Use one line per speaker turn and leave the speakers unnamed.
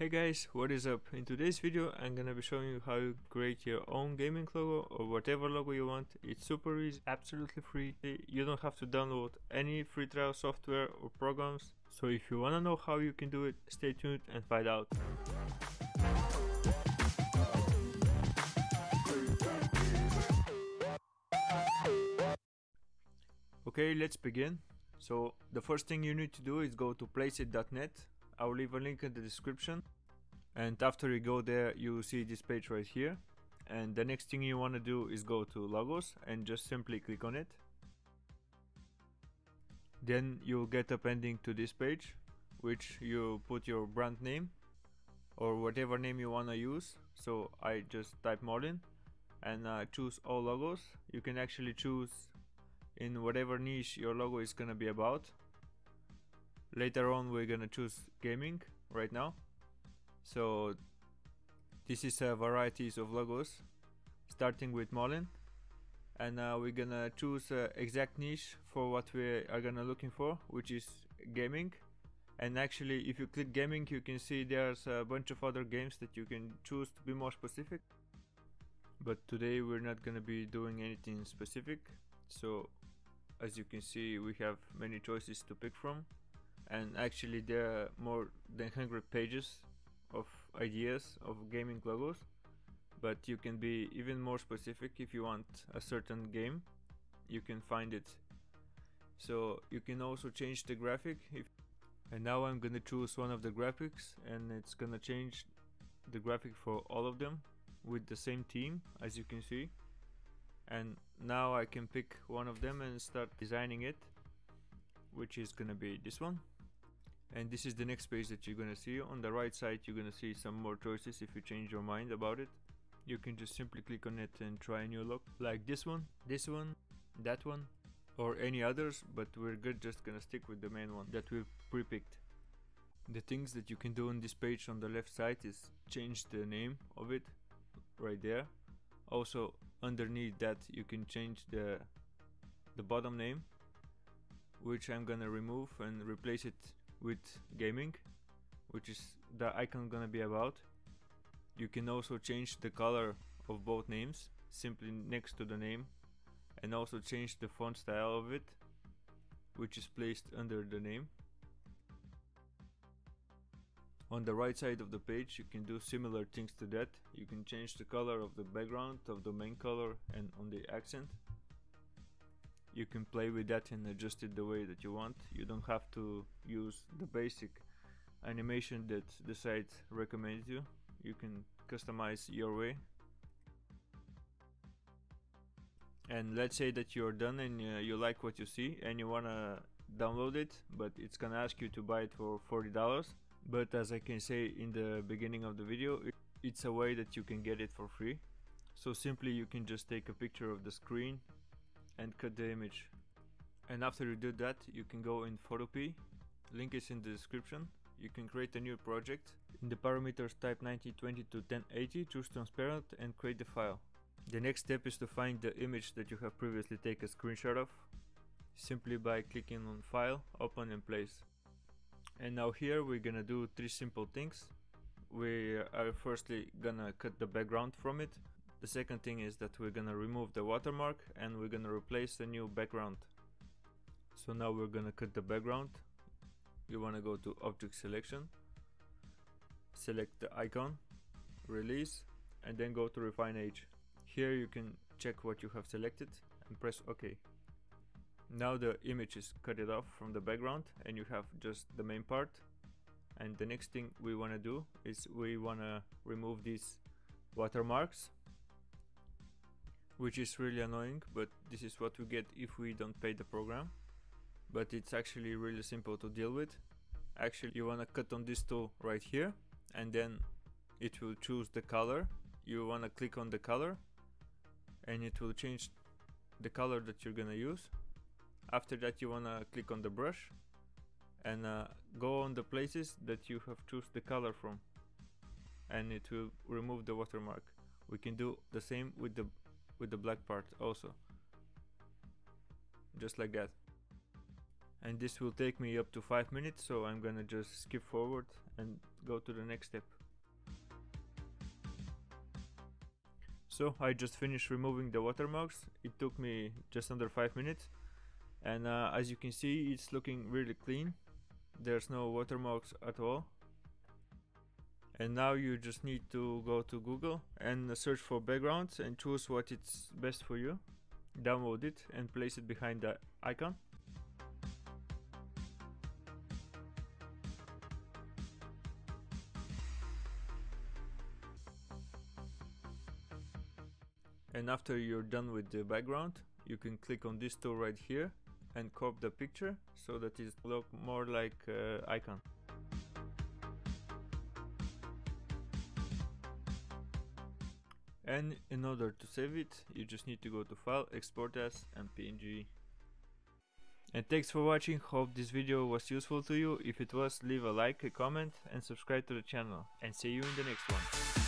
Hey guys, what is up? In today's video I'm gonna be showing you how you create your own gaming logo or whatever logo you want. It's super easy, absolutely free. You don't have to download any free trial software or programs. So if you wanna know how you can do it, stay tuned and find out. Okay, let's begin. So the first thing you need to do is go to placeit.net I'll leave a link in the description. And after you go there you see this page right here. And the next thing you want to do is go to logos and just simply click on it. Then you'll get up ending to this page which you put your brand name or whatever name you want to use. So I just type Molin and uh, choose all logos you can actually choose in whatever niche your logo is gonna be about later on we're gonna choose gaming right now. So this is a varieties of logos starting with Molin and uh, we're gonna choose uh, exact niche for what we are gonna looking for which is gaming. And actually if you click gaming you can see there's a bunch of other games that you can choose to be more specific. But today we're not gonna be doing anything specific. So as you can see we have many choices to pick from and actually there are more than 100 pages of ideas of gaming logos but you can be even more specific if you want a certain game you can find it. So you can also change the graphic if and now I'm gonna choose one of the graphics and it's gonna change the graphic for all of them with the same team as you can see. And now I can pick one of them and start designing it which is gonna be this one and this is the next page that you're gonna see. On the right side you're gonna see some more choices if you change your mind about it. You can just simply click on it and try a new look. Like this one this one that one or any others but we're good just gonna stick with the main one that we've pre-picked. The things that you can do on this page on the left side is change the name of it right there. Also underneath that you can change the the bottom name which I'm gonna remove and replace it with gaming which is the icon gonna be about. You can also change the color of both names simply next to the name and also change the font style of it which is placed under the name. On the right side of the page you can do similar things to that. You can change the color of the background of the main color and on the accent you can play with that and adjust it the way that you want. You don't have to use the basic animation that the site recommends you. You can customize your way. And let's say that you're done and uh, you like what you see and you wanna download it but it's gonna ask you to buy it for $40 but as I can say in the beginning of the video it's a way that you can get it for free. So simply you can just take a picture of the screen and cut the image. And after you do that you can go in Photopea link is in the description. You can create a new project. In the parameters type 1920 to 1080 choose transparent and create the file. The next step is to find the image that you have previously taken a screenshot of. Simply by clicking on file open and place. And now here we're gonna do three simple things. We are firstly gonna cut the background from it the second thing is that we're gonna remove the watermark and we're gonna replace a new background. So now we're gonna cut the background. You wanna go to object selection, select the icon, release, and then go to refine edge. Here you can check what you have selected and press OK. Now the image is cut it off from the background and you have just the main part. And the next thing we wanna do is we wanna remove these watermarks which is really annoying but this is what we get if we don't pay the program. But it's actually really simple to deal with. Actually you want to cut on this tool right here and then it will choose the color. You want to click on the color and it will change the color that you're gonna use. After that you want to click on the brush and uh, go on the places that you have choose the color from. And it will remove the watermark. We can do the same with the with the black part also. Just like that. And this will take me up to 5 minutes so I'm gonna just skip forward and go to the next step. So I just finished removing the watermarks, it took me just under 5 minutes. And uh, as you can see it's looking really clean, there's no watermarks at all and now you just need to go to Google and search for backgrounds and choose what it's best for you. Download it and place it behind the icon. And after you're done with the background you can click on this tool right here and crop the picture so that it look more like uh, icon and in order to save it you just need to go to file export as and png and thanks for watching. Hope this video was useful to you. If it was leave a like a comment and subscribe to the channel. And see you in the next one